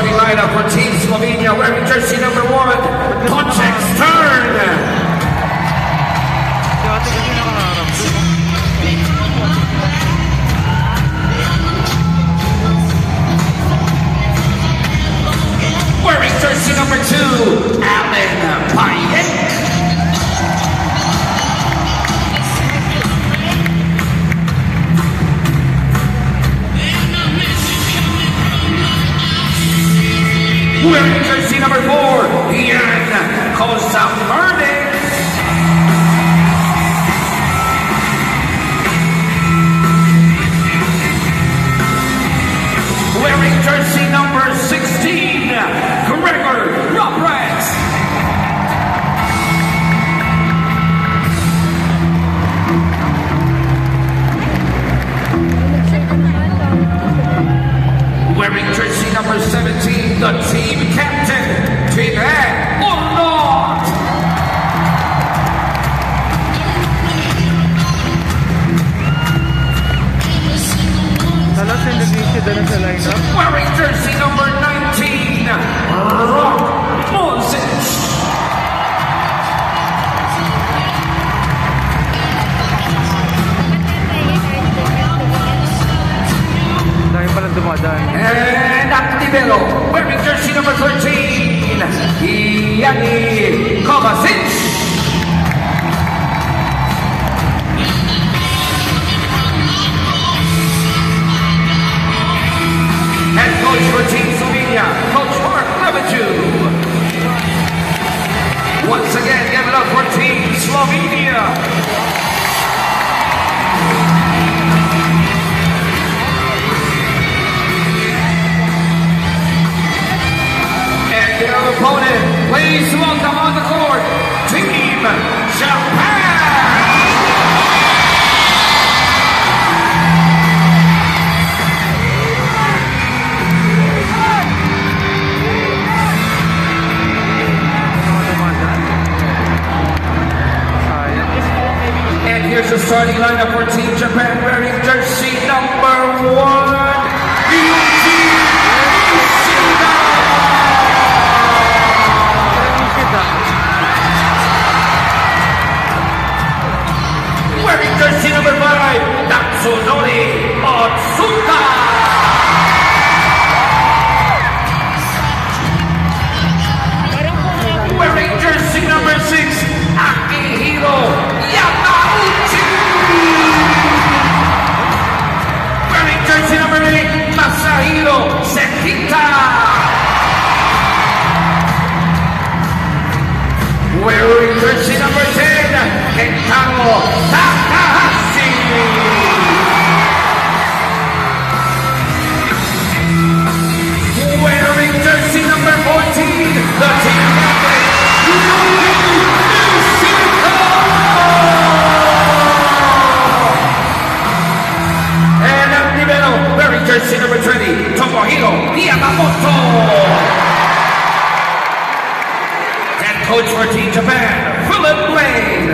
starting lineup for Team Slovenia wearing jersey number one, Tonček Štern. Four, Jan Kozamernik. Wearing jersey number 16, Gregor Ropret. Wearing jersey number 17, the team dumadaan. And Activelo, wearing jersey number 13, Jani opponent, please welcome on the court, Team Japan! And here's the starting lineup for Team Japan wearing jersey number one. Fornoni. Nakamoto. Head coach for Team Japan, Philip Blain.